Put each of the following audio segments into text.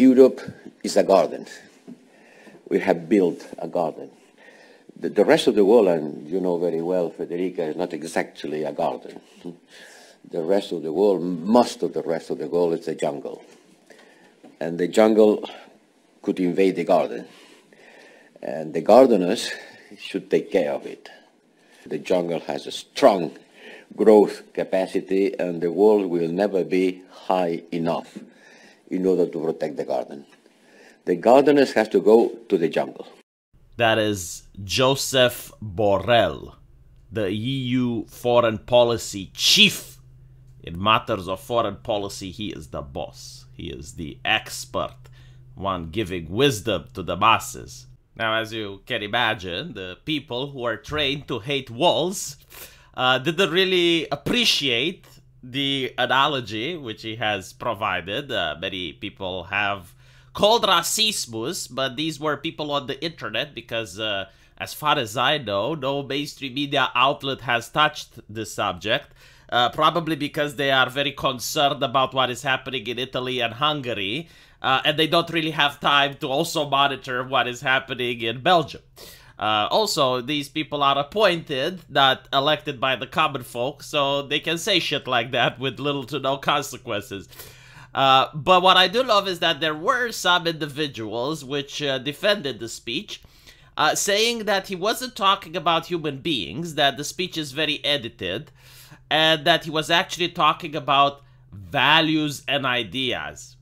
Europe is a garden. We have built a garden. The, the rest of the world, and you know very well, Federica, is not exactly a garden. The rest of the world, most of the rest of the world is a jungle. And the jungle could invade the garden. And the gardeners should take care of it. The jungle has a strong growth capacity and the wall will never be high enough in order to protect the garden. The gardeners have to go to the jungle. That is Joseph Borrell, the EU foreign policy chief. In matters of foreign policy, he is the boss. He is the expert, one giving wisdom to the masses. Now, as you can imagine, the people who are trained to hate walls uh, didn't really appreciate the analogy which he has provided. Uh, many people have called racismus, but these were people on the internet because, uh, as far as I know, no mainstream media outlet has touched the subject. Uh, probably because they are very concerned about what is happening in Italy and Hungary, uh, and they don't really have time to also monitor what is happening in Belgium. Uh, also, these people are appointed, not elected by the common folk, so they can say shit like that with little to no consequences. Uh, but what I do love is that there were some individuals which uh, defended the speech, uh, saying that he wasn't talking about human beings, that the speech is very edited, and that he was actually talking about values and ideas.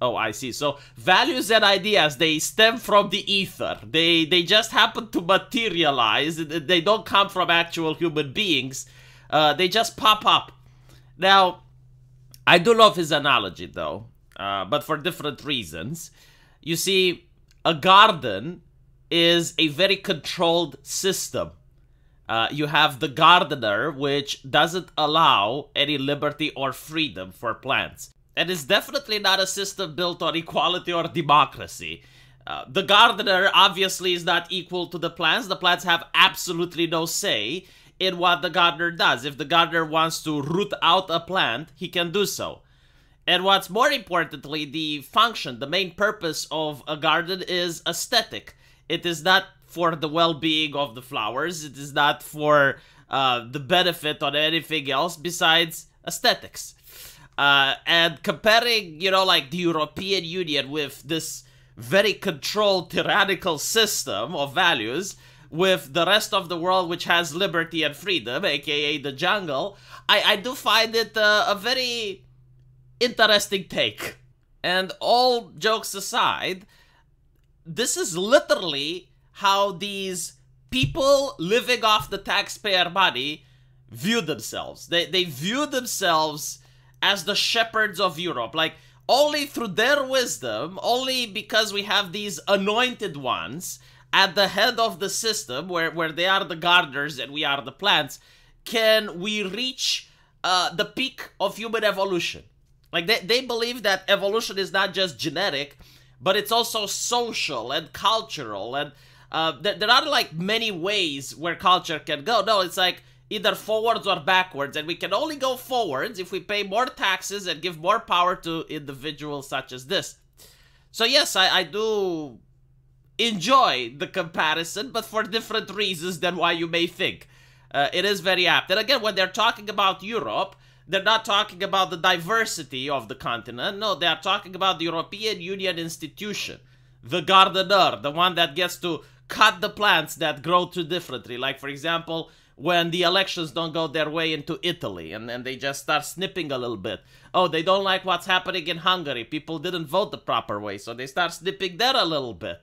Oh, I see. So values and ideas they stem from the ether. They they just happen to materialize. They don't come from actual human beings. Uh, they just pop up. Now, I do love his analogy though, uh, but for different reasons. You see, a garden is a very controlled system. Uh, you have the gardener, which doesn't allow any liberty or freedom for plants and it's definitely not a system built on equality or democracy. Uh, the gardener obviously is not equal to the plants. The plants have absolutely no say in what the gardener does. If the gardener wants to root out a plant, he can do so. And what's more importantly, the function, the main purpose of a garden is aesthetic. It is not for the well-being of the flowers. It is not for uh, the benefit or anything else besides aesthetics. Uh, and comparing, you know, like the European Union with this very controlled, tyrannical system of values with the rest of the world, which has liberty and freedom, aka the jungle, I, I do find it uh, a very interesting take. And all jokes aside, this is literally how these people living off the taxpayer money view themselves. They, they view themselves as the shepherds of Europe. Like, only through their wisdom, only because we have these anointed ones at the head of the system, where, where they are the gardeners and we are the plants, can we reach uh, the peak of human evolution. Like, they, they believe that evolution is not just genetic, but it's also social and cultural. And uh, there, there are, like, many ways where culture can go. No, it's like either forwards or backwards, and we can only go forwards if we pay more taxes and give more power to individuals such as this. So yes, I, I do enjoy the comparison, but for different reasons than why you may think. Uh, it is very apt. And again, when they're talking about Europe, they're not talking about the diversity of the continent. No, they are talking about the European Union institution. The gardener, the one that gets to cut the plants that grow too differently. Like, for example, when the elections don't go their way into Italy and, and they just start snipping a little bit. Oh, they don't like what's happening in Hungary. People didn't vote the proper way, so they start snipping there a little bit.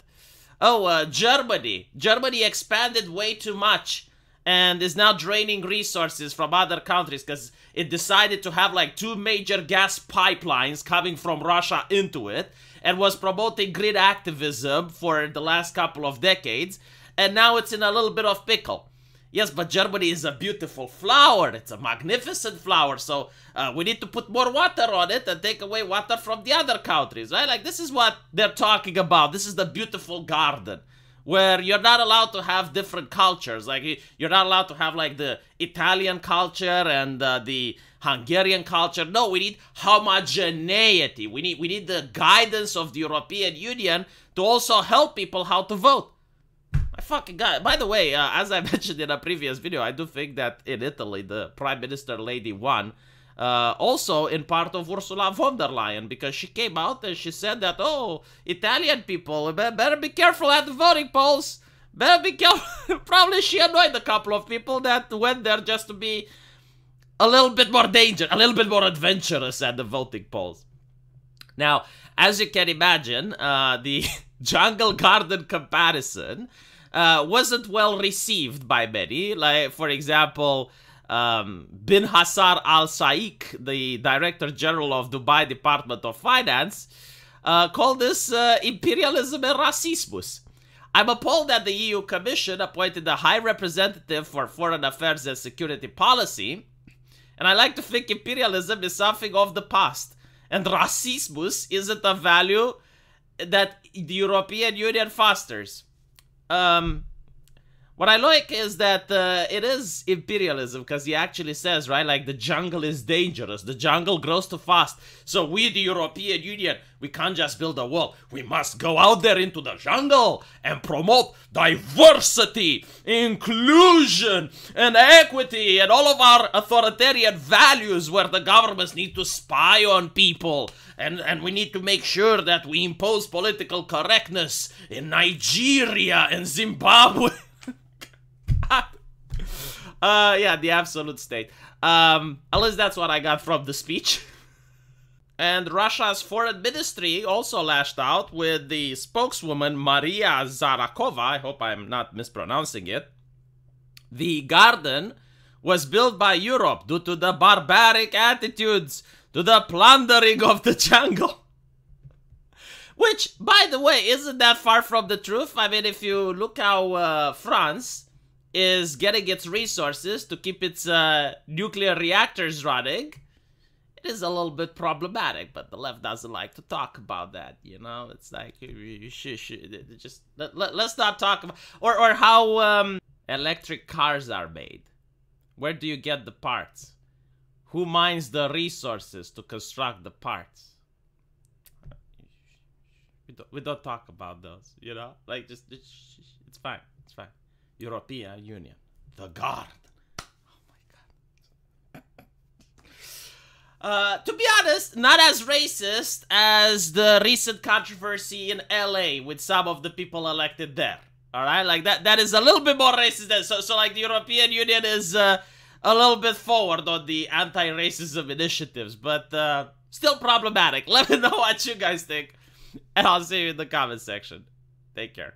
Oh, uh, Germany. Germany expanded way too much and is now draining resources from other countries because it decided to have like two major gas pipelines coming from Russia into it and was promoting grid activism for the last couple of decades. And now it's in a little bit of pickle. Yes, but Germany is a beautiful flower. It's a magnificent flower. So uh, we need to put more water on it and take away water from the other countries, right? Like this is what they're talking about. This is the beautiful garden. where you're not allowed to have different cultures. Like you're not allowed to have like the Italian culture and uh, the Hungarian culture. No, we need homogeneity. We need we need the guidance of the European Union to also help people how to vote. I fucking got. By the way, uh, as I mentioned in a previous video, I do think that in Italy the prime minister lady won. Uh, also in part of Ursula von der Leyen because she came out and she said that oh Italian people better be careful at the voting polls better be careful probably she annoyed a couple of people that went there just to be a little bit more danger a little bit more adventurous at the voting polls now as you can imagine uh, the jungle garden comparison uh, wasn't well received by many like for example um, bin Hassar Al Saik, the Director General of Dubai Department of Finance, uh, called this uh, imperialism and racismus. I'm appalled that the EU Commission appointed a High Representative for Foreign Affairs and Security Policy, and I like to think imperialism is something of the past, and racismus isn't a value that the European Union fosters. Um, what I like is that uh, it is imperialism because he actually says, right, like the jungle is dangerous. The jungle grows too fast. So we, the European Union, we can't just build a wall. We must go out there into the jungle and promote diversity, inclusion, and equity, and all of our authoritarian values where the governments need to spy on people. And, and we need to make sure that we impose political correctness in Nigeria and Zimbabwe. uh, yeah, the absolute state. Um, at least that's what I got from the speech. And Russia's foreign ministry also lashed out with the spokeswoman Maria Zarakova. I hope I'm not mispronouncing it. The garden was built by Europe due to the barbaric attitudes, to the plundering of the jungle. Which, by the way, isn't that far from the truth. I mean, if you look how uh, France is getting its resources to keep its uh, nuclear reactors running, it is a little bit problematic, but the left doesn't like to talk about that. You know, it's like just let, let, us not talk about or or how um, electric cars are made. Where do you get the parts? Who mines the resources to construct the parts? We don't, we don't talk about those, you know. Like just, just it's fine, it's fine. European Union, the guard. Oh my Uh, to be honest, not as racist as the recent controversy in LA with some of the people elected there. All right, like that. That is a little bit more racist. Than, so, so like the European Union is uh, a little bit forward on the anti-racism initiatives, but uh, still problematic. Let me know what you guys think, and I'll see you in the comment section. Take care.